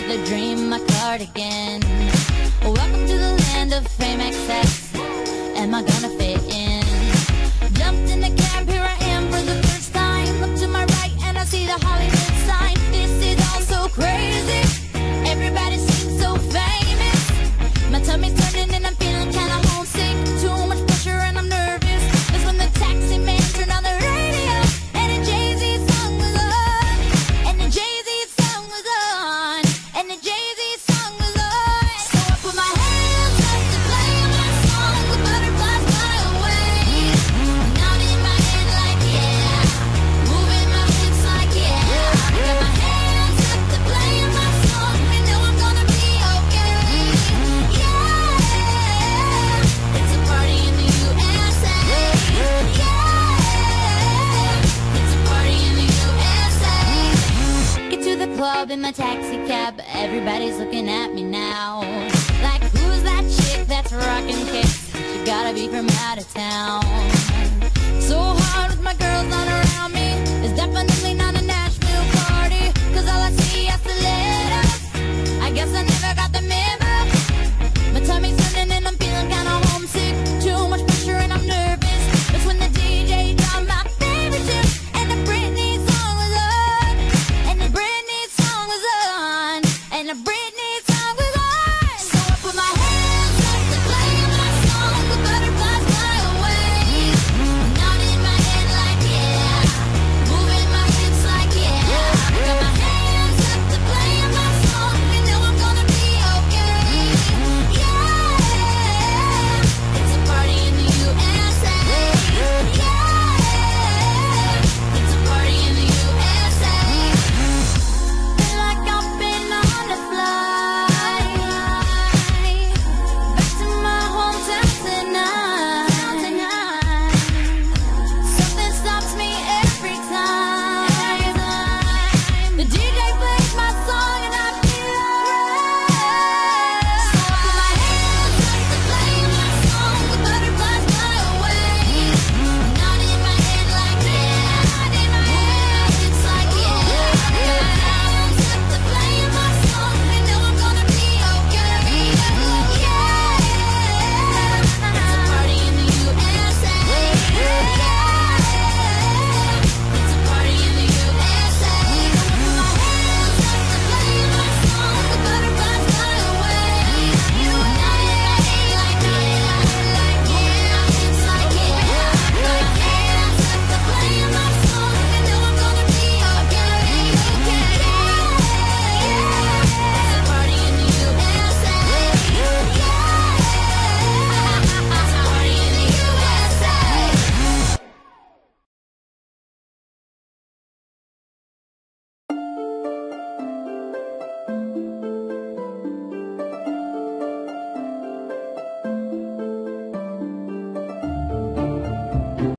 with a dream, my cardigan. Welcome to the land of fame access. Am I gonna fit? club in my taxi cab. Everybody's looking at me now. Like, who's that chick that's rocking kicks? She gotta be from out of town.